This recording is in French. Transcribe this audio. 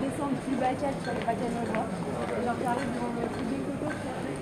Descendre plus bas qu'elle sur les bacs à. Et genre, j'arrive devant le truc des coco.